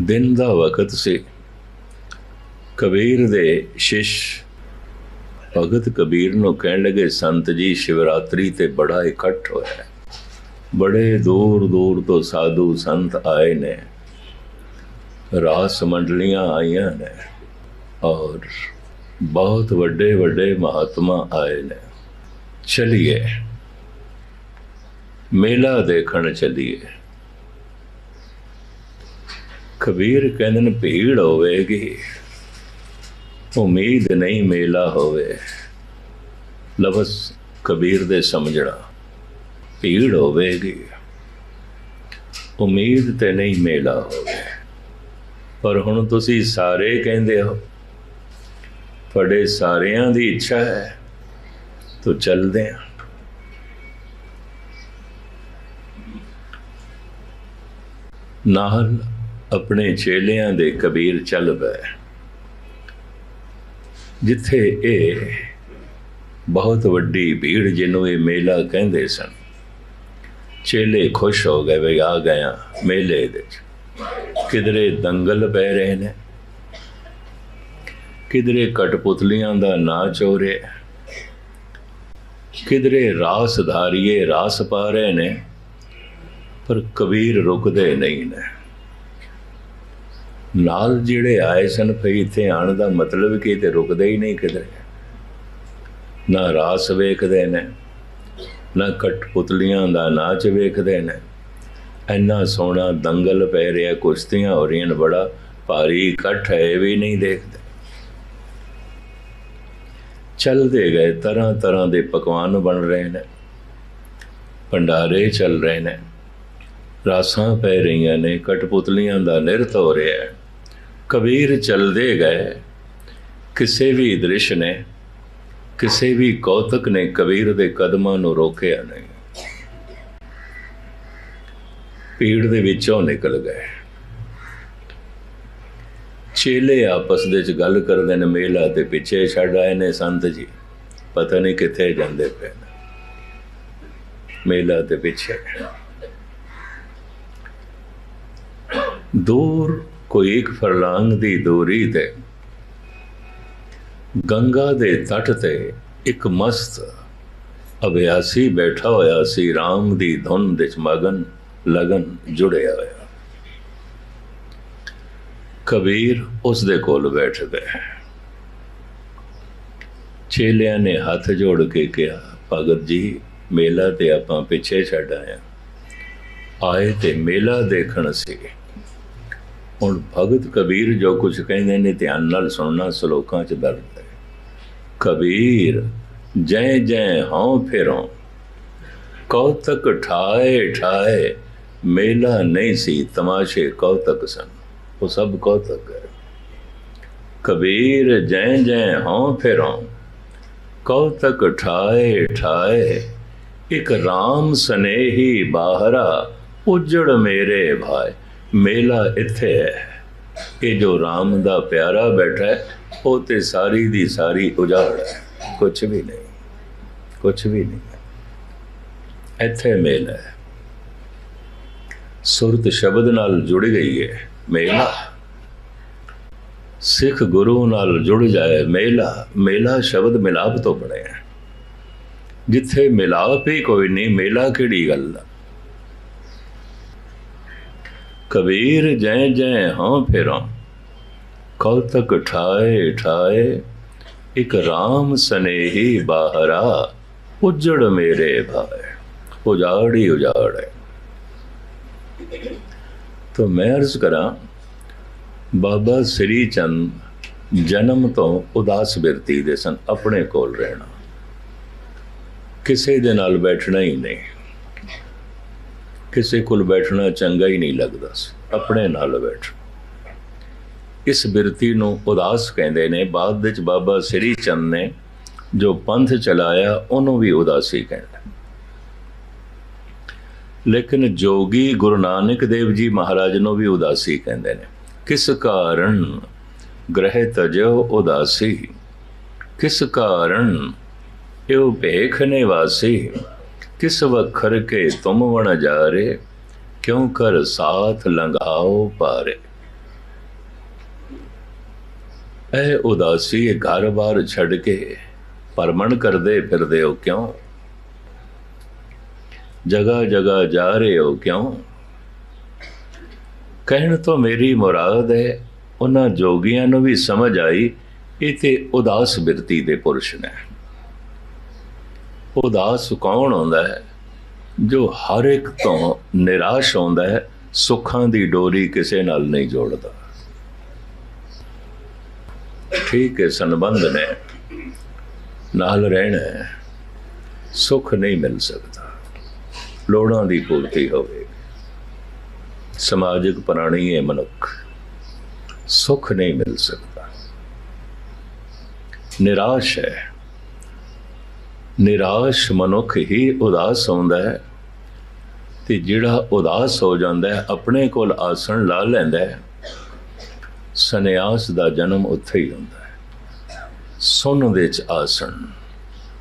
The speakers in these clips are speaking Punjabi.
ਦਿਨ ਦਾ ਵਕਤ ਸੀ। ਕਬੀਰ ਦੇ ਸ਼ਿਸ਼ ਭਗਤ ਕਬੀਰ ਨੂੰ ਕਹਿਣ ਲੱਗੇ, ਸੰਤ ਜੀ, ਸ਼ਿਵਰਾਤਰੀ ਤੇ ਬੜਾ ਇਕੱਠ ਹੋਇਆ ਬੜੇ ਦੂਰ ਦੂਰ ਤੋਂ ਸਾਧੂ ਸੰਤ ਆਏ ਨੇ। ਰਾਸ ਮੰਡਲੀਆਂ ਆਈਆਂ ਨੇ ਔਰ ਬਹੁਤ ਵੱਡੇ ਵੱਡੇ ਮਹਾਤਮਾ ਆਏ ਨੇ। ਚਲਿਏ। ਮੇਲਾ ਦੇਖਣ ਚਲਿਏ। ਕਬੀਰ ਕਹਿੰਦੇ ਨੇ ਭੀੜ ਹੋਵੇਗੀ, ਉਮੀਦ ਨਹੀਂ ਮੇਲਾ ਹੋਵੇ। ਲਫ਼ਜ਼ ਕਬੀਰ ਦੇ ਸਮਝਣਾ, ਭੀੜ ਹੋਵੇਗੀ। ਉਮੀਦ ਤੇ ਨਹੀਂ ਮੇਲਾ ਹੋਵੇ। ਪਰ ਹੁਣ ਤੁਸੀਂ ਸਾਰੇ ਕਹਿੰਦੇ ਹੋ, ਤੁਹਾਡੇ ਸਾਰਿਆਂ ਦੀ ਇੱਛਾ ਹੈ, ਤੋ ਚੱਲਦੇ ਹਾਂ ਨਾਲ ਆਪਣੇ ਚੇਲਿਆਂ ਦੇ ਕਬੀਰ ਚੱਲ ਪਏ। ਜਿੱਥੇ ਇਹ ਬਹੁਤ ਵੱਡੀ ਭੀੜ ਜਿਹਨੂੰ ਇਹ ਮੇਲਾ ਕਹਿੰਦੇ ਸਨ। ਚੇਲੇ ਖੁਸ਼ ਹੋ ਗਏ ਵੀ ਆ ਗਿਆ ਮੇਲੇ ਦੇ ਵਿੱਚ। ਕਿਧਰੇ ਦੰਗਲ ਪੈ ਰਹੇ ਨੇ। ਕਿਧਰੇ ਕਟਪੁਤਲੀਆਂ ਦਾ ਨਾਚ ਹੋ ਰਿਹਾ ਕਿਧਰੇ ਰਾਸ ਧਾਰੀਏ ਰਾਸ ਪਾ ਰਹੇ ਨੇ। ਪਰ ਕਬੀਰ ਰੁਕਦੇ ਨਹੀਂ ਨੇ। ਨਾਲ ਜਿਹੜੇ ਆਏ ਸਨ ਫਈ ਇੱਥੇ ਆਣ ਦਾ ਮਤਲਬ ਕਿ ਤੇ ਰੁਕਦੇ ਹੀ ਨਹੀਂ ਕਿਧਰੇ। ਨਾ ਰਾਸ ਵੇਖਦੇ ਨੇ, ਨਾ ਕਟਪੁਤਲੀਆਂ ਦਾ ਨਾਚ ਵੇਖਦੇ ਨੇ। ਇੰਨਾ ਸੋਹਣਾ ਦੰਗਲ ਪੈ ਰਿਹਾ, ਕੁਸ਼ਤੀਆਂ ਹੋ ਰਹੀਆਂ ਬੜਾ ਭਾਰੀ ਇਕੱਠ ਹੈ ਵੀ ਨਹੀਂ ਦੇਖਦੇ। ਚੱਲਦੇ ਗਏ, ਤਰ੍ਹਾਂ ਤਰ੍ਹਾਂ ਦੇ ਪਕਵਾਨ ਬਣ ਰਹੇ ਨੇ। ਭੰਡਾਰੇ ਚੱਲ ਰਹੇ ਨੇ। ਰਾਸਾਂ ਪੈ ਰਹੀਆਂ ਨੇ ਕਟਪੁਤਲੀਆਂ ਦਾ ਨਿਰਤ ਹੋ ਰਿਹਾ ਹੈ। ਕਬੀਰ ਚੱਲਦੇ ਗਏ। ਕਿਸੇ ਵੀ ਦ੍ਰਿਸ਼ ਨੇ, ਕਿਸੇ ਵੀ ਕੌਤਕ ਨੇ ਕਬੀਰ ਦੇ ਕਦਮਾਂ ਨੂੰ ਰੋਕਿਆ ਨਹੀਂ। ਭੀੜ ਦੇ ਵਿੱਚੋਂ ਨਿਕਲ ਗਏ। ਚੇਲੇ ਆਪਸ ਦੇ ਵਿੱਚ ਗੱਲ ਕਰਦੇ ਨੇ, ਮੇਲਾ ਤੇ ਪਿੱਛੇ ਛੱਡ ਆਏ ਨੇ ਸੰਤ ਜੀ। ਪਤਾ ਨਹੀਂ ਕਿੱਥੇ ਜਾਂਦੇ ਪਏ ਮੇਲਾ ਤੇ ਪਿੱਛੇ। ਦੂਰ ਕੋਈ ਇੱਕ ਫਰਲਾਂਗ ਦੀ ਦੂਰੀ ਤੇ। ਗੰਗਾ ਦੇ ਤੱਟ ਤੇ ਇੱਕ ਮਸਤ ਅਭਿਆਸੀ ਬੈਠਾ ਹੋਇਆ ਸੀ RAM ਦੀ ਧੁਨ ਵਿੱਚ ਮਗਨ ਲਗਨ ਜੁੜਿਆ ਹੋਇਆ। ਕਬੀਰ ਉਸ ਦੇ ਕੋਲ ਬੈਠ ਗਏ ਚੇਲਿਆਂ ਨੇ ਹੱਥ ਜੋੜ ਕੇ ਕਿਹਾ, ਭਗਤ ਜੀ, ਮੇਲਾ ਤੇ ਆਪਾਂ ਪਿੱਛੇ ਛੱਡ ਆਏ ਆਏ ਤੇ ਮੇਲਾ ਦੇਖਣ ਸੀ। ਹੁਣ ਭਗਤ ਕਬੀਰ ਜੋ ਕੁਝ ਕਹਿੰਦੇ ਨੇ ਧਿਆਨ ਨਾਲ ਸੁਣਨਾ ਸ਼ਲੋਕਾਂ 'ਚ ਦਰਜ ਹੈ। ਕਬੀਰ, ਜੈ ਜੈ ਹਉ ਫੇਰੋਂ ਕੌਤਕ ਠਾਏ ਠਾਏ, ਮੇਲਾ ਨਹੀਂ ਸੀ ਤਮਾਸ਼ੇ ਕੌਤਕ ਸਨ। ਉਹ ਸਭ ਕੌਤਕ ਹੈ। ਕਬੀਰ, ਜੈ ਜੈ ਹਉ ਫੇਰੋਂ ਕੌਤਕ ਠਾਏ ਠਾਏ, ਇੱਕ RAM ਸਨੇਹੀ ਬਾਹਰਾ, ਉਜੜ ਮੇਰੇ ਭਾਈ ਮੇਲਾ ਇੱਥੇ ਹੈ ਕਿ ਜੋ RAM ਦਾ ਪਿਆਰਾ ਬੈਠਾ ਹੈ, ਉਹ ਤੇ ਸਾਰੀ ਦੀ ਸਾਰੀ ਉਜਾੜ ਹੈ। ਕੁਝ ਵੀ ਨਹੀਂ ਕੁਝ ਵੀ ਨਹੀਂ। ਇੱਥੇ ਮੇਲਾ ਹੈ। ਸੁਰਤ ਸ਼ਬਦ ਨਾਲ ਜੁੜ ਗਈ ਹੈ ਮੇਲਾ। ਸਿੱਖ ਗੁਰੂ ਨਾਲ ਜੁੜ ਜਾਏ ਮੇਲਾ ਮੇਲਾ ਸ਼ਬਦ ਮਿਲਾਪ ਤੋਂ ਬਣਿਆ। ਹੈ ਜਿੱਥੇ ਮਿਲਾਪ ਹੀ ਕੋਈ ਨਹੀਂ, ਮੇਲਾ ਕਿਹੜੀ ਗੱਲ ਦਾ? ਕਬੀਰ ਜੈ ਜੈ ਹਾਂ ਫੇਰਾ ਕਲ ਤੱਕ ਠਾਏ ਠਾਏ, ਇਕ RAM ਸਨੇਹੀ ਬਾਹਰਾ ਉਜੜ ਮੇਰੇ ਭਾਏ, ਉਜਾੜੀ ਉਜਾੜੇ। ਤਾਂ ਮੈਂ ਅਰਜ਼ ਕਰਾਂ, ਬਾਬਾ ਸ੍ਰੀ ਚੰਦ ਜਨਮ ਤੋਂ ਉਦਾਸ ਬਿਰਤੀ ਦੇ ਸਨ, ਆਪਣੇ ਕੋਲ ਰਹਿਣਾ। ਕਿਸੇ ਦੇ ਨਾਲ ਬੈਠਣਾ ਹੀ ਨਹੀਂ। ਕਿਸੇ ਕੋਲ ਬੈਠਣਾ ਚੰਗਾ ਹੀ ਨਹੀਂ ਲੱਗਦਾ ਸੀ। ਆਪਣੇ ਨਾਲ ਬੈਠ। ਇਸ ਬਿਰਤੀ ਨੂੰ ਉਦਾਸ ਕਹਿੰਦੇ ਨੇ, ਬਾਅਦ ਵਿੱਚ ਬਾਬਾ ਸ੍ਰੀ ਚੰਦ ਨੇ ਜੋ ਪੰਥ ਚਲਾਇਆ, ਉਹਨੂੰ ਵੀ ਉਦਾਸੀ ਕਹਿੰਦੇ। ਲੇਕਿਨ ਜੋਗੀ ਗੁਰੂ ਨਾਨਕ ਦੇਵ ਜੀ ਮਹਾਰਾਜ ਨੂੰ ਵੀ ਉਦਾਸੀ ਕਹਿੰਦੇ ਨੇ। ਕਿਸ ਕਾਰਨ ਗ੍ਰਹਿ ਤਜੋ ਉਦਾਸੀ? ਕਿਸ ਕਾਰਨ? ਇਹ ਭੇਖ ਨਿਵਾਸੀ ਕਿਸ ਵਖਰ ਕੇ ਤੁਮ ਵਣ ਜਾਰੇ? ਕਿਉਂ ਕਰ ਸਾਥ ਲੰਘਾਓ ਪਾਰੇ? ਇਹ ਉਦਾਸੀ ਘਰ-ਬਾਰ ਛੱਡ ਕੇ ਪਰਮਣ ਕਰਦੇ ਫਿਰਦੇ ਹੋ ਕਿਉਂ? ਜਗਾ ਜਗਾ ਜਾ ਰਹੇ ਹੋ ਕਿਉਂ? ਕਹਿਣ ਤੋਂ ਮੇਰੀ ਮੁਰਾਦ ਹੈ, ਉਹਨਾਂ ਜੋਗੀਆਂ ਨੂੰ ਵੀ ਸਮਝ ਆਈ, ਇਹ ਤੇ ਉਦਾਸ ਬਿਰਤੀ ਦੇ ਪੁਰਸ਼ ਨੇ। ਉਦਾਸ ਕੌਣ ਆਉਂਦਾ ਹੈ? ਜੋ ਹਰ ਇੱਕ ਤੋਂ ਨਿਰਾਸ਼ ਆਉਂਦਾ ਹੈ, ਸੁੱਖਾਂ ਦੀ ਡੋਰੀ ਕਿਸੇ ਨਾਲ ਨਹੀਂ ਜੋੜਦਾ। ਠੀਕ ਹੈ, ਸੰਬੰਧ ਨੇ। ਨਾਲ ਰਹਿਣਾ ਸੁੱਖ ਨਹੀਂ ਮਿਲ ਸਕਦਾ। ਲੋੜਾਂ ਦੀ ਪੂਰਤੀ ਹੋਵੇ। ਸਮਾਜਿਕ ਪ੍ਰਾਣੀ ਹੈ ਮਨੁੱਖ। ਸੁੱਖ ਨਹੀਂ ਮਿਲ ਸਕਦਾ। ਨਿਰਾਸ਼ ਹੈ। ਨਿਰਾਸ਼ ਮਨੁੱਖ ਹੀ ਉਦਾਸ ਹੁੰਦਾ ਹੈ ਤੇ ਜਿਹੜਾ ਉਦਾਸ ਹੋ ਜਾਂਦਾ ਹੈ, ਆਪਣੇ ਕੋਲ ਆਸਣ ਲਾ ਲੈਂਦਾ ਹੈ, ਸੰਨਿਆਸ ਦਾ ਜਨਮ ਉੱਥੇ ਹੀ ਹੁੰਦਾ ਹੈ। ਸੁਨ ਵਿੱਚ ਆਸਣ,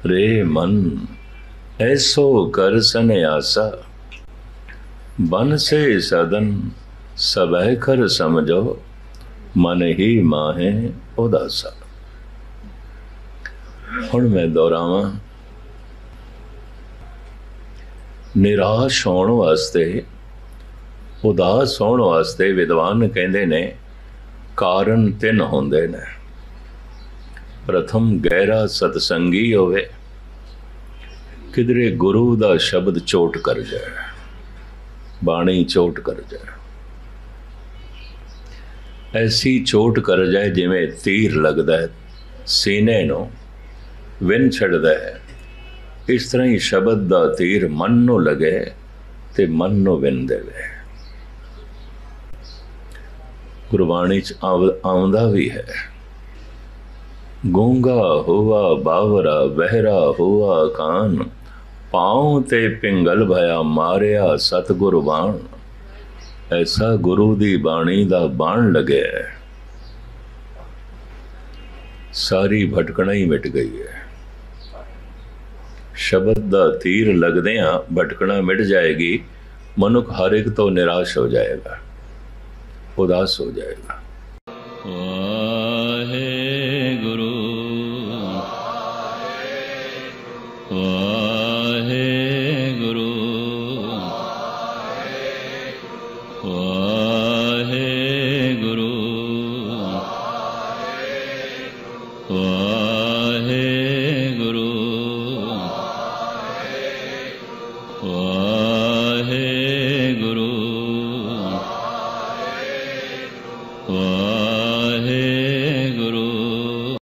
ਰੇ ਮਨ, ਐਸੋ ਕਰ ਸੰਨਿਆਸਾ। ਬਨ ਸੇ ਸਦਨ ਸਭੈ ਕਰ ਸਮਝੋ, ਮਨ ਹੀ ਮਾਹੇ ਉਦਾਸਾ। ਹੁਣ ਮੈਂ ਦੁਹਰਾਵਾਂ ਨਿਰਾਸ਼ ਹੋਣ ਵਾਸਤੇ, ਉਦਾਸ ਹੋਣ ਵਾਸਤੇ ਵਿਦਵਾਨ ਕਹਿੰਦੇ ਨੇ, ਕਾਰਨ ਤਿੰਨ ਹੁੰਦੇ ਨੇ। ਪ੍ਰਥਮ, ਗਹਿਰਾ ਸਤਸੰਗੀ ਹੋਵੇ। ਕਿਧਰੇ ਗੁਰੂ ਦਾ ਸ਼ਬਦ ਚੋਟ ਕਰ ਜਾਏ, ਬਾਣੀ ਚੋਟ ਕਰ ਜਾਏ। ਐਸੀ ਚੋਟ ਕਰ ਜਾਏ ਜਿਵੇਂ ਤੀਰ ਲੱਗਦਾ ਹੈ, ਸੀਨੇ ਨੂੰ ਵਿਨ ਛੱਡਦਾ ਹੈ। ਇਸ ਤਰ੍ਹਾਂ ਹੀ ਸ਼ਬਦ ਦਾ ਤੀਰ ਮਨ ਨੂੰ ਲਗੇ ਤੇ ਮਨ ਨੂੰ ਵਿਨ ਦੇਵੇ। ਗੁਰਬਾਣੀ ਚ ਆਉਂਦਾ ਵੀ ਹੈ। ਗੂੰਗਾ ਹੋਵਾ ਬਾਵਰਾ ਬਹਿਰਾ ਹੋਵਾ ਕਾਨ, ਪਾਉ ਤੇ ਪਿੰਗਲ ਭਇਆ ਮਾਰਿਆ ਸਤਗੁਰ ਬਾਣ। ਐਸਾ ਗੁਰੂ ਦੀ ਬਾਣੀ ਦਾ ਬਾਣ ਲੱਗਿਆ ਸਾਰੀ ਭਟਕਣਾ ਹੀ ਮਿਟ ਗਈ ਹੈ। ਸ਼ਬਦ ਦਾ ਤੀਰ ਲੱਗਦਿਆਂ ਭਟਕਣਾ ਮਿਟ ਜਾਏਗੀ, ਮਨੁੱਖ ਹਰ ਇੱਕ ਤੋਂ ਨਿਰਾਸ਼ ਹੋ ਜਾਏਗਾ। ਉਦਾਸ ਹੋ ਜਾਏਗਾ। ਵਾਹਿਗੁਰੂ ਵਾਹਿਗੁਰੂ ਵਾਹਿਗੁਰੂ ਵਾਹਿਗੁਰੂ